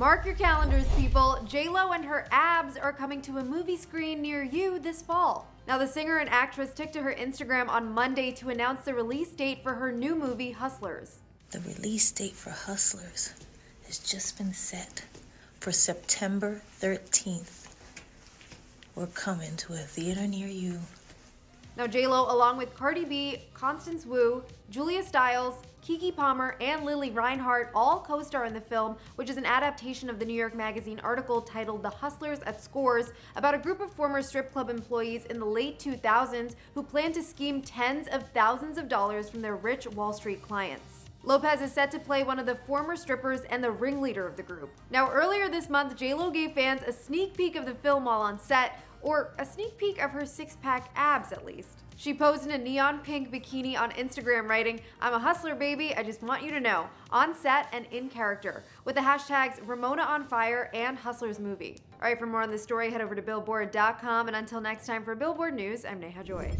Mark your calendars, people. J-Lo and her abs are coming to a movie screen near you this fall. Now, the singer and actress took to her Instagram on Monday to announce the release date for her new movie, Hustlers. The release date for Hustlers has just been set for September 13th. We're coming to a theater near you. Now, J-Lo, along with Cardi B, Constance Wu, Julia Stiles, Keke Palmer, and Lili Reinhart all co-star in the film, which is an adaptation of the New York Magazine article titled The Hustlers at Scores about a group of former strip club employees in the late 2000s who planned to scheme tens of thousands of dollars from their rich Wall Street clients. Lopez is set to play one of the former strippers and the ringleader of the group. Now, earlier this month, J-Lo gave fans a sneak peek of the film while on set, or a sneak peek of her six-pack abs at least. She posed in a neon pink bikini on Instagram writing, I'm a hustler baby, I just want you to know, on set and in character, with the hashtags Ramona on Fire and Hustlers Movie. Alright, for more on this story, head over to Billboard.com, and until next time for Billboard News, I'm Neha Joy.